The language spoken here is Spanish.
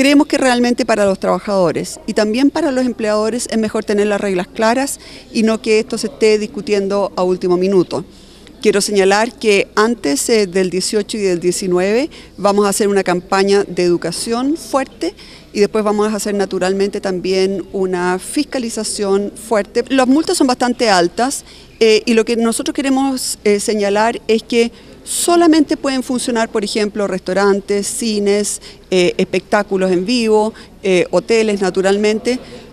Creemos que realmente para los trabajadores y también para los empleadores es mejor tener las reglas claras y no que esto se esté discutiendo a último minuto. Quiero señalar que antes eh, del 18 y del 19 vamos a hacer una campaña de educación fuerte y después vamos a hacer naturalmente también una fiscalización fuerte. Las multas son bastante altas eh, y lo que nosotros queremos eh, señalar es que solamente pueden funcionar, por ejemplo, restaurantes, cines, eh, espectáculos en vivo, eh, hoteles naturalmente,